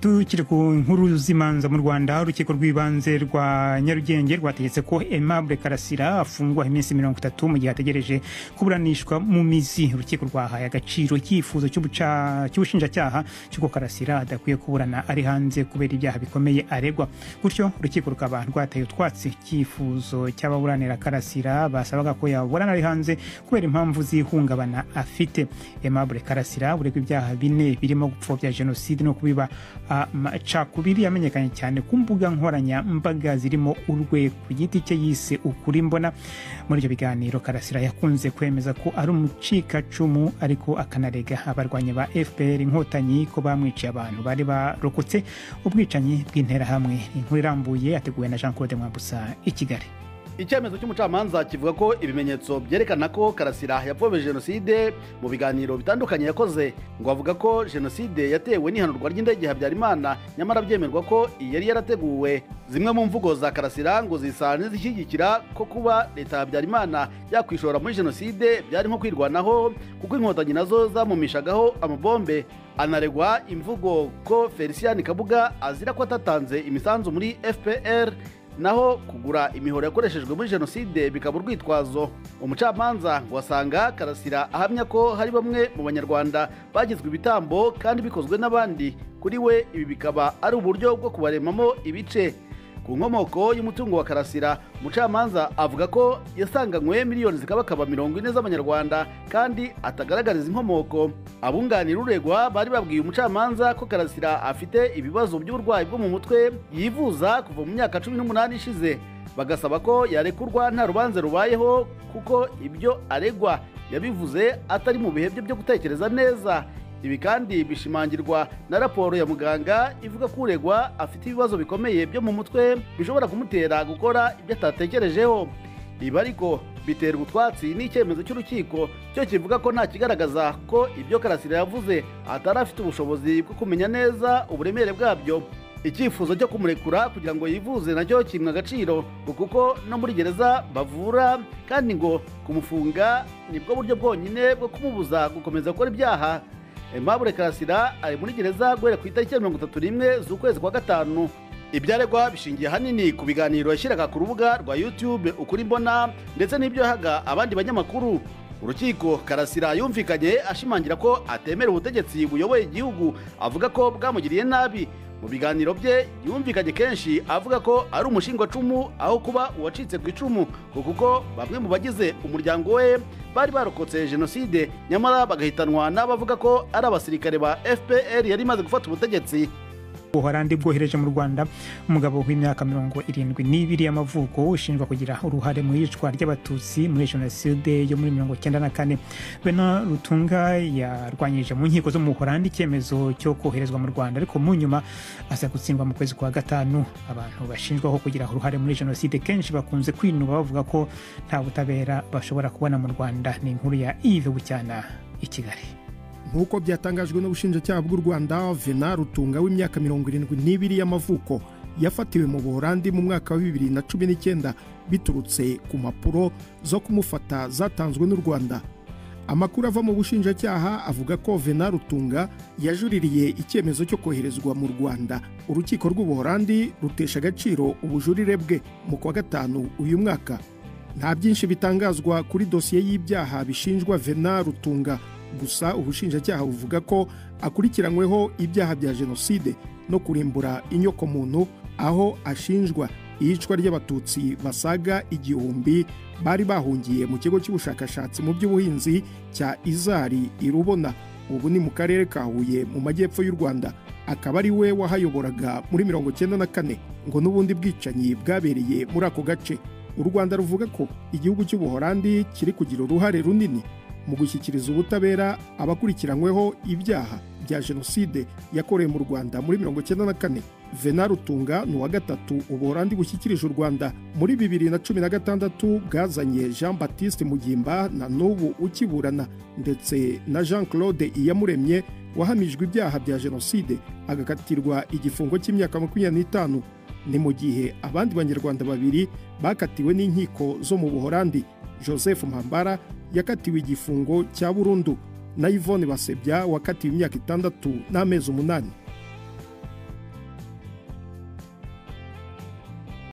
tukiri ku nkuru z'imanza mu rwanda urukiko rw'ibanze rwa nyarugenge rwategetse ko aimable karasira afungwa iminsi mirongo itatu mu gihe ategereje kuburanishwa mu mizi. Urukiko rwahaye agaciro icyifuzo cy'ubushinjacyaha cy'uko karasira adakwiye kuburana ari hanze kubera ibyaha bikomeye aregwa. Gutyo urukiko rukaba rwateye utwatsi. Icyifuzo cy'ababuranira karasira basabaga ko yaburana ari hanze kubera impamvu z'ihungabana afite. Aimable karasira uregwa ibyaha bine birimo gupfobya jenoside no kubiba amacakubiri yamenyekanye cyane ku mbuga nkoranyambaga zirimo urwe ku giti cye yise ukuri mbona. Muri ibyo biganiro karasira yakunze kwemeza ko ari umucikacumu ariko akanarega abarwanyi ba fpr inkotanyi ko bamwiciye abantu bari barokotse. Ubwicanyi bw'interahamwe. Inkuru irambuye yateguwe na jean claude mwambusa i kigali. Icyemezo cy'umucamanza kivuga ko ibimenyetso byerekana ko karasira yapfobije jenoside mu biganiro bitandukanye yakoze ngo avuga ko jenoside yatewe n'ihanurwa ry'indege habyarimana nyamara byemerwa ko yari yarateguwe. Zimwe mu mvugo za karasira ngo zisa n'izishyigikira ko kuba leta ya habyarimana yakwishora muri jenoside byari nko kwirwanaho kuko inkotanyi na zo zamumishagaho amabombe. Anaregwa imvugo ko felicien kabuga azira ko atatanze imisanzu muri fpr naho kugura imihoro yakoreshejwe muri jenoside bikaba urwitwazo. Umucamanza ngo asanga karasira ahamya ko hari bamwe mu banyarwanda bagizwe ibitambo kandi bikozwe n'abandi. Kuri we ibi bikaba ari uburyo bwo kubaremamo ibice. Ku nkomoko y'umutungo wa karasira umucamanza avuga ko yasanganywe miliyoni zikabakaba mirongo ine z'amanyarwanda kandi atagaragariza inkomoko. Abunganira uregwa bari babwiye umucamanza ko karasira afite ibibazo by'uburwayi bwo mu mutwe yivuza kuva mu myaka cumi n'umunani ishize. Bagasaba ko yarekurwa nta rubanza rubayeho kuko ibyo aregwa yabivuze atari mu bihe bye byo gutekereza neza. Ibi kandi bishimangirwa na raporo ya muganga ivuga ko uregwa afite ibibazo bikomeye byo mu mutwe bishobora kumutera gukora ibyo atatekerejeho. Ibi ariko biterwa utwatsi n'icyemezo cy'urukiko cyo kivuga ko nta kigaragaza ko ibyo karasira yavuze atari afite ubushobozi bwo kumenya neza uburemere bwabyo. Icyifuzo cyo kumurekura kugira ngo yivuze na cyo kimwe agaciro kuko no muri gereza bavura kandi ngo kumufunga ni bwo buryo bwonyine bwo kumubuza gukomeza gukora ibyaha. Aimable Karasira ari muri gereza guhera ku itariki ya mirongo itatu n'imwe z'ukwezi kwa gatanu. Ibyaregwa bishingiye ahanini ku biganiro yashyiraga ku rubuga rwa YouTube ukuri mbona ndetse n'ibyo yahaga abandi banyamakuru. Urukiko karasira yumvikanye ashimangira ko atemera ubutegetsi buyoboye igihugu. Avuga ko bwamugiriye nabi. Mu biganiro bye yumvikanye kenshi avuga ko ari umushingwacumu aho kuba uwacitse ku icumu kuko bamwe mu bagize umuryango we bari barokotse jenoside nyamara bagahitanwa n'abavuga ko ari abasirikare ba fpr yari imaze gufata ubutegetsi. Ubuholandi bwohereje mu rwanda umugabo w'imyaka mirongo irindwi n'ibiri y'amavuko ushinjwa kugira uruhare mu iyicwa ry'abatutsi muri jenoside yo muri mirongo icyenda na kane. Bena rutunga yarwanyije mu nkiko zo mu buholandi icyemezo cyo koherezwa mu rwanda ariko mu nyuma aza gutsindwa mu kwezi kwa gatanu. Abantu bashinjwaho kugira uruhare muri jenoside kenshi bakunze kwinuba bavuga ko nta butabera bashobora kubona mu rwanda. Ni inkuru ya ive bucyana i kigali. Nk'uko byatangajwe n'ubushinjacyaha bw'u rwanda vena rutunga w'imyaka mirongo irindwi n'ibiri y'amavuko yafatiwe mu buholandi mu mwaka wa bibiri na cumi n'icyenda biturutse ku mpapuro zo kumufata zatanzwe n'u rwanda. Amakuru ava mu bushinjacyaha avuga ko vena rutunga yajuririye icyemezo cyo koherezwa mu rwanda. Urukiko rw'ubuholandi rutesha agaciro ubujurire bwe mu kwa gatanu uyu mwaka. Nta byinshi bitangazwa kuri dosiye y'ibyaha bishinjwa vena rutunga. Gusa ubushinjacyaha buvuga ko akurikiranyweho ibyaha bya jenoside no kurimbura inyokomuntu aho ashinjwa. Iyicwa ry'abatutsi basaga igihumbi bari bahungiye mu kigo cy'ubushakashatsi mu by'ubuhinzi cya izari irubona ubu ni mu karere ka huye mu majyepfo y'u rwanda. Akaba ari we wahayoboraga muri mirongo cyenda na kane ngo n'ubundi bwicanyi bwabereye muri ako gace. U rwanda ruvuga ko igihugu cy'ubuholandi kiri kugira uruhare runini mu gushyikiriza ubutabera abakurikiranyweho ibyaha bya jenoside yakorewe mu rwanda muri mirongo icyenda na kane. Vena rutunga ni uwa gatatu ubuholandi bushyikirije u rwanda muri bibiri na cumi na gatandatu bwazanye jean baptiste mugimba na n'ubu ukiburana ndetse na jean claude iyamuremye wahamijwe ibyaha bya jenoside agakatirwa igifungo cy'imyaka makumyabiri n'itanu. Ni mu gihe abandi banyarwanda babiri bakatiwe n'inkiko zo mu buholandi. Joseph mpambara yakatiwe igifungo cya burundu. Na yvonne basebya wakatiwe imyaka itandatu n'amezi umunani.